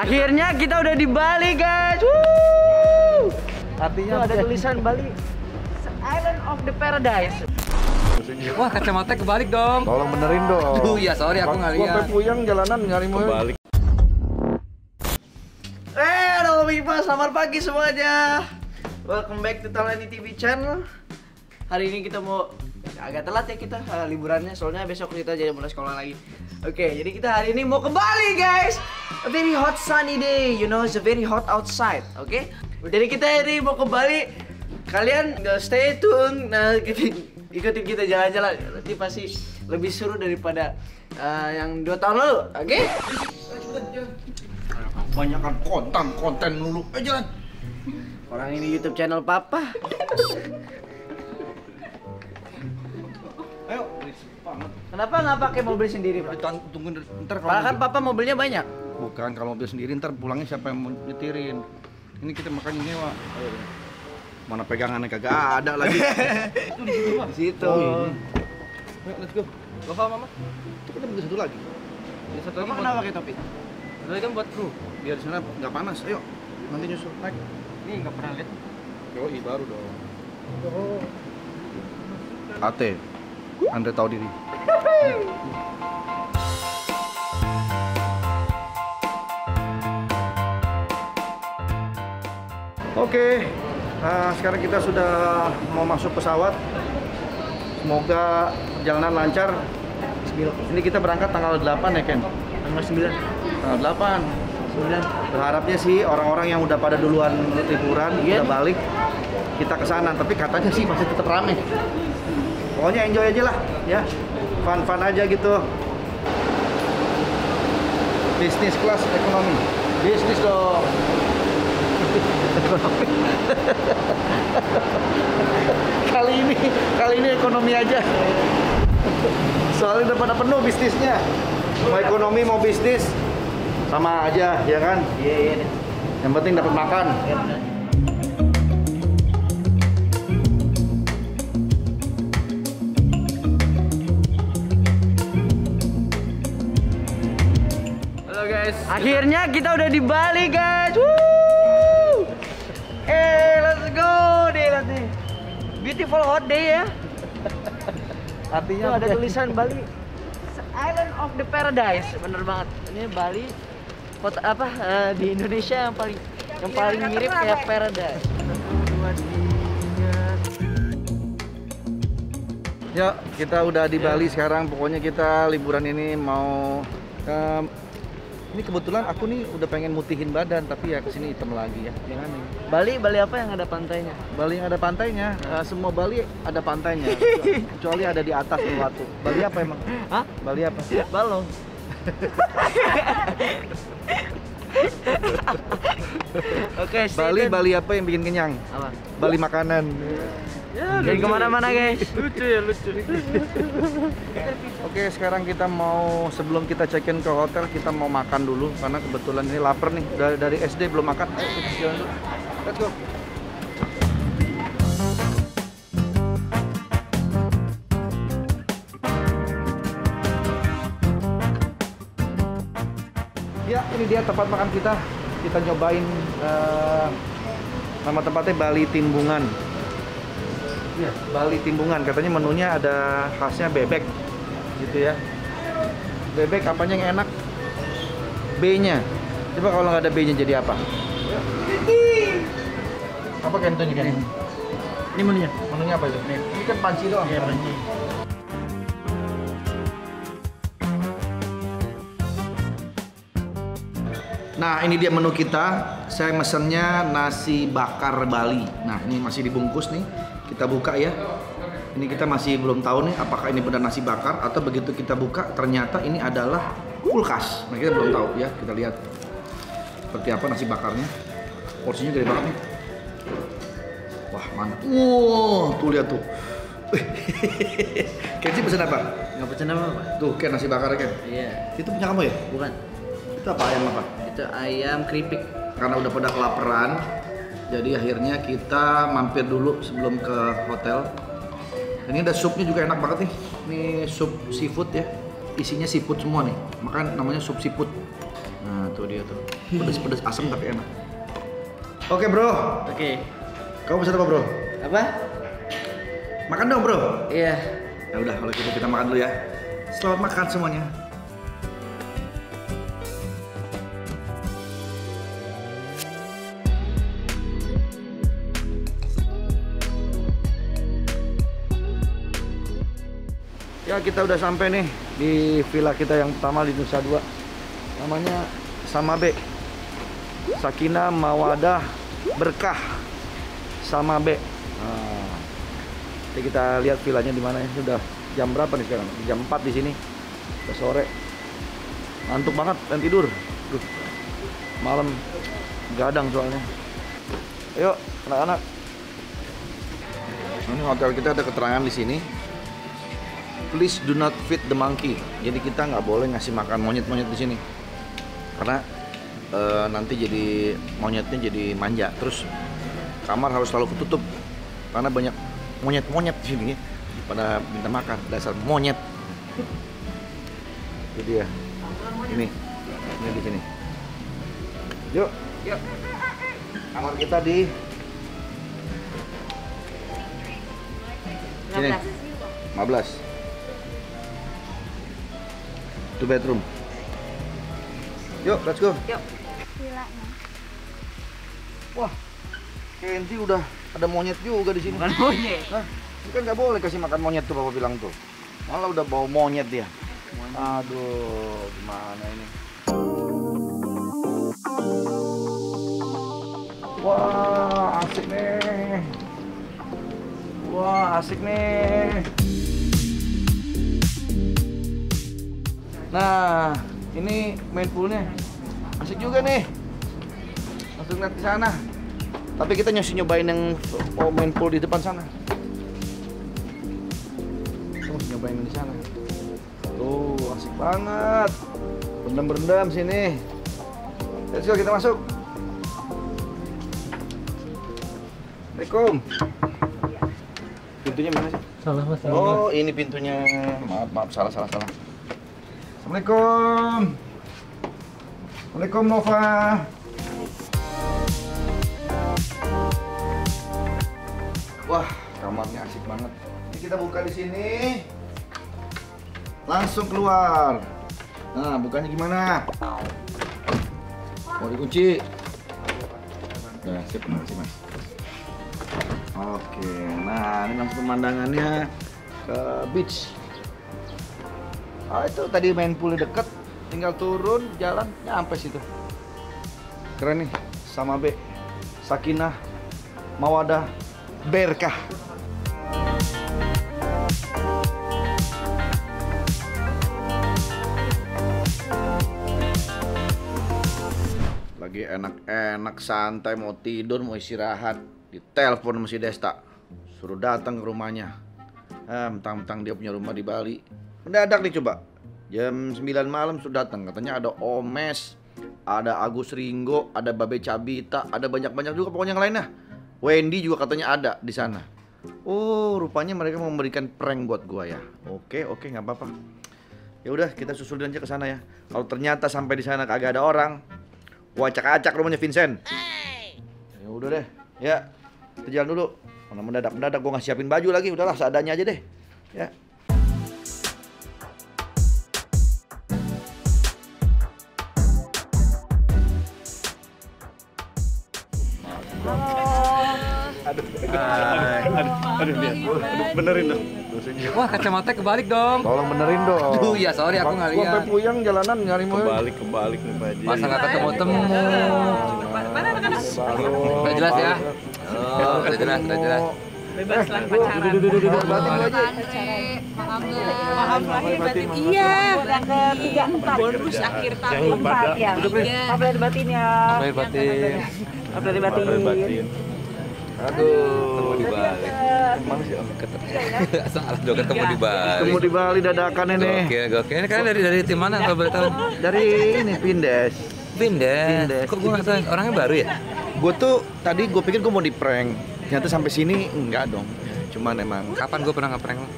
Akhirnya kita udah di Bali guys. Woo! Artinya Tuh ada tulisan Bali Island of the Paradise. Wah kacamata kebalik dong. Tolong benerin dong. Aduh ya sorry aku nggak Gua lihat. puyeng jalanan nyari mau. Kebalik. Eh, halo Pipa, selamat pagi semuanya. Welcome back to Talani TV channel. Hari ini kita mau agak telat ya kita eh, liburannya soalnya besok kita jadi mulai sekolah lagi. Oke, jadi kita hari ini mau ke Bali guys. A very hot sunny day, you know, it's a very hot outside. Oke, jadi kita hari ini mau ke Bali. Kalian uh, stay tune, nah, ikutin, ikutin kita jalan-jalan. Nanti pasti lebih seru daripada uh, yang dua tahun lalu. Oke? Banyakan konten, konten dulu. Eh jalan. Orang ini YouTube channel Papa. Kenapa nggak pakai mobil sendiri, Pak? Tunggu ntar kalau Padahal kan Papa mobilnya banyak. bukan kalau mobil sendiri ntar pulangnya siapa yang mau nyetirin. Ini kita makan nyewa. Mana pegangannya kagak ada lagi. Itu di situ, Pak. Di situ. Oh, ini. Ayo, let's go. Bapak Mama. Itu kita beli satu lagi. Ini satu lagi kenapa pakai topi? satu lagi kan buat kru. Biar di sana nggak panas. Ayo, nanti nyusul naik. Ini nggak pernah lihat. Yoi, baru dong. Ate, Anda tahu diri. Oke, nah, sekarang kita sudah mau masuk pesawat. Semoga perjalanan lancar. Ini kita berangkat tanggal 8 ya Ken? Tanggal 9. Tanggal 8. 9. Berharapnya sih orang-orang yang udah pada duluan liburan Iya udah balik kita ke sana, tapi katanya sih masih tetap rame. Pokoknya enjoy aja lah, ya. Fun-fun aja gitu. Bisnis kelas ekonomi. Bisnis dong. Ekonomi. kali ini, kali ini ekonomi aja. Soalnya udah pada penuh bisnisnya. Mau ekonomi mau bisnis sama aja, ya kan? Iya, iya. iya. Yang penting dapat makan. Guys. Akhirnya kita udah di Bali, guys. Woo! Eh, let's go deh nanti. Beautiful hot day ya. Artinya Tuh ada tulisan Bali Island of the Paradise. Bener banget. Ini Bali kota apa eh, di Indonesia yang paling yang paling mirip kayak paradise. Ya, kita udah di Bali sekarang. Pokoknya kita liburan ini mau em, ini kebetulan aku nih udah pengen mutihin badan, tapi ya ke sini hitam lagi ya. Gimana? nih? Bali, Bali apa yang ada pantainya? Bali yang ada pantainya, eh, semua Bali ada pantainya, kecuali ada di atas Uluwatu. Bali apa emang? Hah? Bali apa? Balong. Oke, stay Bali. Bali apa yang bikin kenyang? Apa? Bali makanan. Jadi ke mana-mana guys. Lucu ya lucu. Oke, sekarang kita mau sebelum kita check-in ke hotel, kita mau makan dulu karena kebetulan ini lapar nih. Dari, dari SD belum makan. Ayo kita jalan dulu. Let's go. Ya, ini dia tempat makan kita. Kita nyobain eh, nama tempatnya Bali Timbungan. Iya, Bali Timbungan. Katanya menunya ada khasnya bebek, gitu ya. Bebek apanya yang enak? B-nya. Coba kalau nggak ada B-nya jadi apa? Apa kentonya kan? Ini menunya. Menunya apa itu? Ini kan panci doang. Iya, panci. Nah, ini dia menu kita. Saya mesennya nasi bakar Bali. Nah, ini masih dibungkus nih. Kita buka ya. Ini kita masih belum tahu nih apakah ini benar nasi bakar atau begitu kita buka ternyata ini adalah kulkas. Nah, kita belum tahu ya. Kita lihat seperti apa nasi bakarnya. Porsinya gede banget nih. Wah, mantap. Wow, tuh lihat tuh. Kenzi pesen apa? Nggak pesen apa pak? Tuh, Ken nasi bakar Ken. Iya. Itu punya kamu ya? Bukan. Itu apa ayam apa? Itu ayam keripik. karena udah pada kelaparan jadi akhirnya kita mampir dulu sebelum ke hotel ini ada supnya juga enak banget nih ini sup seafood ya isinya seafood semua nih makanya namanya sup seafood Nah, tuh dia tuh. Pedes-pedes asam tapi enak. Oke, Bro. Oke. Kamu pesan apa, Bro? Apa? Makan dong, Bro. Iya. Ya udah, kalau gitu kita makan dulu ya. Selamat makan semuanya. Ya kita udah sampai nih di villa kita yang pertama di Nusa Dua. Namanya Samabe. Sakinah Mawadah Berkah Samabe. Nah, kita lihat villanya di mana ya. Sudah jam berapa nih sekarang? Jam 4 di sini. Udah sore. Ngantuk banget dan tidur. Duh. Malam gadang soalnya. Ayo, anak-anak. Ini hotel kita ada keterangan di sini. Please do not feed the monkey. Jadi kita nggak boleh ngasih makan monyet-monyet di sini. Karena eh, nanti jadi monyetnya jadi manja. Terus kamar harus selalu ketutup karena banyak monyet-monyet di sini pada minta makan dasar monyet. Jadi ya. Ini. Ini di sini. Yuk. Yuk. Kamar kita di Sini. 15. Two bedroom. Yuk, let's go. Vilanya. Wah, Kenzi udah ada monyet juga di sini. Bukan monyet. Hah? Ini kan nggak boleh kasih makan monyet tuh bapak bilang tuh. Malah udah bawa monyet dia. Aduh, gimana ini? Wah, asik nih. Wah, asik nih. Nah, ini main poolnya. Asik juga nih. Langsung lihat di sana. Tapi kita nyosi nyobain yang mau main pool di depan sana. Tuh, nyobain di sana. Tuh, asik banget. Berendam-berendam sini. Let's go, kita masuk. Assalamualaikum. Pintunya mana sih? Salah mas. Oh, ini pintunya. Maaf, maaf, salah, salah, salah. Assalamualaikum. Assalamualaikum Nova. Wah, kamarnya asik banget. Ini kita buka di sini. Langsung keluar. Nah, bukanya gimana? Mau dikunci? Nah, sip, makasih mas. Oke, nah ini langsung pemandangannya ke beach. Ah itu tadi main pool deket, tinggal turun jalan nyampe situ. Keren nih, sama B, Sakinah, Mawadah, Berkah. Lagi enak-enak santai mau tidur mau istirahat. Ditelepon sama si Desta. Suruh datang ke rumahnya. Ah, mentang-mentang dia punya rumah di Bali mendadak nih coba. Jam 9 malam sudah datang katanya ada Omes ada Agus Ringgo ada Babe Cabita ada banyak-banyak juga pokoknya yang lainnya. Wendy juga katanya ada di sana. Oh rupanya mereka memberikan prank buat gua ya. Oke oke nggak apa-apa. Ya udah kita susulin aja ke sana ya. Kalau ternyata sampai di sana kagak ada orang gua acak-acak rumahnya Vincent. Ya udah deh. Ya kita jalan dulu. Mana mendadak mendadak gue nggak siapin baju lagi. Udahlah seadanya aja deh. Ya Wah kacamata kebalik dong. tolong benerin dong Aduh ya sorry aku nggak Gua sampai lihat. puyeng jalanan nyari mau kebalik kebalik nih Pak Haji. Masa nggak ketemu temu. Udah jelas ya. Oh, jelas, udah jelas. Bebas lah pacaran. duduk duduk duduk batin Paham lahir batin. Iya. Tiga empat. Bonus akhir tahun. Empat ya. Apa dari batin ya? Baik batin. Batin? Aduh, di balik. mana sih Om? Salah dong ketemu di balik. ketemu di Bali dadakan ini Gokil, gokil. Ini kalian dari dari tim mana kalau boleh tahu? dari ini Pindes Pindah. Pindah. Kok gue nggak tahu orangnya baru ya? gue tuh tadi gue pikir gue mau di prank ternyata sampai sini enggak dong cuman emang Kapan gue pernah ngeprank lo?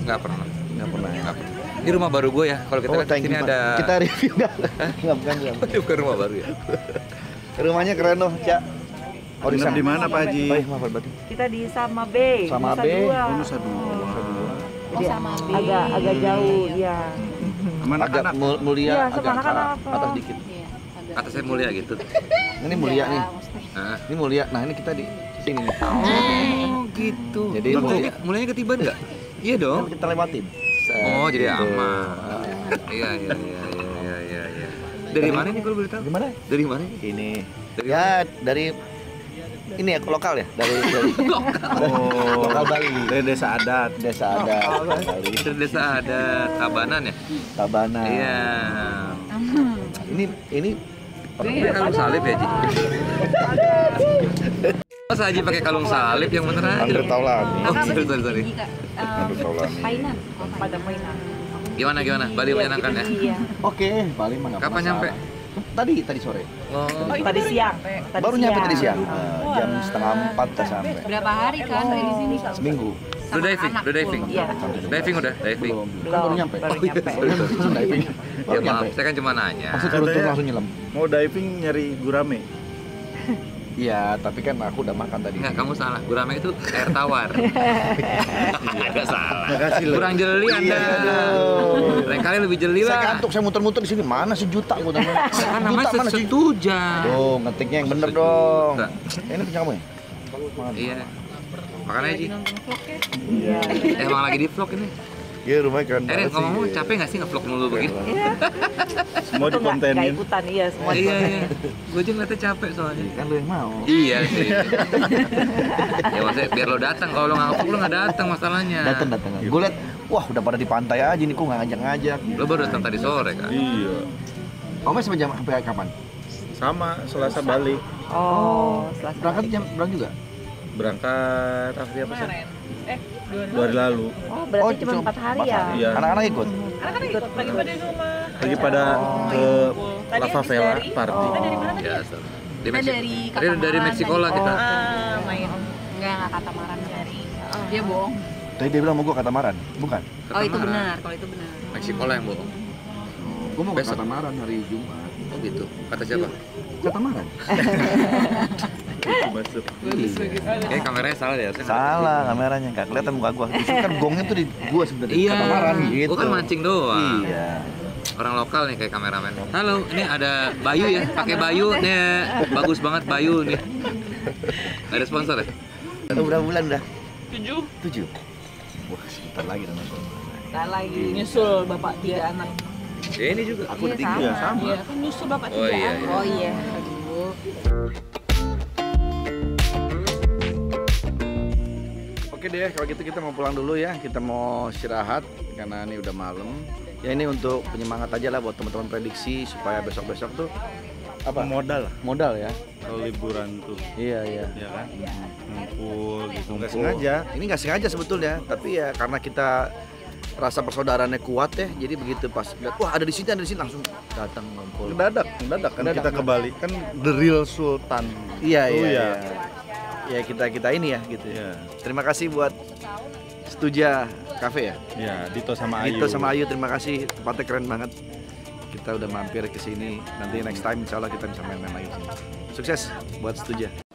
Nggak pernah. nggak pernah ya Nggak pernah. Ini rumah baru gue ya. Kalau kita Oh, lihat thank sini ada Kita review nggak? Nggak, bukan, bukan. Ini bukan rumah baru ya. Rumahnya keren loh, Cak. Oh, di di mana Pak Haji? Maaf, berarti. Kita di Sama B. Sama Nusa B. Dua. Oh, Nusa Dua. Jadi agak agak jauh ya. Sama Agak mul- mulia, Iya, agak sama anak-anak. ke atas dikit. Atasnya mulia gitu. Ini mulia nih. Nah. Ini mulia. Nah, ini kita di sini nih. Oh gitu. Jadi Loh, mulia. mulianya ketiban nggak? Iya dong. Kan kita lewatin. Oh jadi gitu. aman. Iya iya iya iya iya iya. Dari mana nih kalau boleh tahu? Gimana? Dari mana? Ini. Dari Ya, dari ini ya lokal ya, dari, dari Oh, lokal Bali. dari desa adat. Desa ada Bali, Dari desa ada Kabanan ya? Tabana. Iya. Ini ini Pakai kalung salib ya, Ji? Masa Haji pakai kalung salib yang bener aja? Andre Taulani. Oh, sorry, sorry, sorry. Andre Taulani. Painan. Pada Painan. Gimana, gimana? Bali menyenangkan ya? Iya. Oke, Bali mah nggak Kapan masalah. Tadi tadi sore. Oh, Tadi siang. Tadi Baru nyampe tadi siang. Eh, jam setengah empat kita sampai. Berapa hari kan di sini? Seminggu. udah diving, udah diving. Iya. Diving udah, diving. Belum. Kan baru nyampe. Baru nyampe. Langsung diving. Ya Baru maaf, nyampe. saya kan cuma nanya. Turun Katanya- langsung nyelam. Mau diving nyari gurame. Iya, tapi kan aku udah makan tadi. Enggak, kamu salah. Gurame itu air tawar. Enggak salah. Makasih loh. Kurang jeli Anda. Iya, aduh. Lain kali lebih jeli Saya lah. kantuk, saya muter-muter di sini. Mana sejuta gua tanya. Kan Sejuta namanya mana jam. Tuh, ngetiknya yang bener dong. Sejuta. Ini punya kamu ya? Iya. Makan aja, Ji. Iya. Eh, Emang lagi di vlog ini. Iya rumahnya keren Rin, banget sih. ngomong-ngomong capek nggak sih ngevlog mulu begini? Semua Itu nggak nggak dikontenin. ikutan iya semua. Iya, iya. Gue aja ngeliatnya capek soalnya. Kan lu yang mau. Iya sih. ya maksudnya biar lo datang. Kalau lo nggak ngevlog, lo nggak datang masalahnya. Datang datang. Gue liat, wah udah pada di pantai aja nih, kok nggak ngajak-ngajak. Lo baru datang tadi sore kan? Iya. Om sampai jam sampai kapan? Sama Selasa balik. Oh, selasa. Berangkat jam berang juga? Berangkat apa apa sih? Dua hari lalu. Oh, berarti cuma cuma empat hari ya. Iya. Anak-anak ikut? Ikut lagi pada rumah. Lagi pada ke La Favela party. Ya. Di Kita Meksiko. dari Tadi dari Katamaran Meksiko tadi. lah kita. main. Enggak, enggak katamaran dari. Dia bohong. Tadi dia bilang mau gue katamaran, bukan? Oh, itu benar. Kalau itu benar. Meksiko lah yang bohong. Gue mau katamaran hari Jumat. Oh gitu. Kata siapa? Katamaran? Masuk. Kayak kameranya salah nggak- Salah kameranya, nggak kelihatan muka gue. Justru kan gongnya tuh di gue sebenarnya. Iya. Katamaran gitu. Gua kan mancing doang. Iya. Orang lokal nih kayak kameramen. Halo, ini ada Bayu ya. Pakai Bayu nih. Bagus banget Bayu nih. Ada sponsor ya? Udah berapa bulan udah? Tujuh. Tujuh. Wah, sebentar lagi dong. Nggak lagi nyusul bapak tiga anak. Ya ini juga. Aku udah tiga. Iya sama. Iya, kan nyusul bapak Oh tiga iya, anak. iya. Oh iya. Aduh. Oke deh, kalau gitu kita mau pulang dulu ya. Kita mau istirahat karena ini udah malam. Ya ini untuk penyemangat aja lah buat teman-teman prediksi supaya besok-besok tuh Apa modal lah modal ya. kalau liburan tuh. Iya iya. Ya kan? Ngumpul gitu. Nggak Ngumpul. sengaja. Ini nggak sengaja sebetulnya, tapi ya karena kita rasa persaudaraannya kuat ya, jadi begitu pas lihat wah ada di sini ada di sini langsung datang ngumpul. Mendadak, mendadak kan kita ke Bali. Kan the real sultan. Iya Oh, iya. iya. Ya kita kita ini ya gitu ya. Terima kasih buat Stuja Cafe ya. Ya, Dito sama Ayu. Dito sama Ayu terima kasih tempatnya keren banget. Kita udah mampir ke sini. Nanti next time insya Allah kita bisa main-main lagi. Sukses buat Stuja.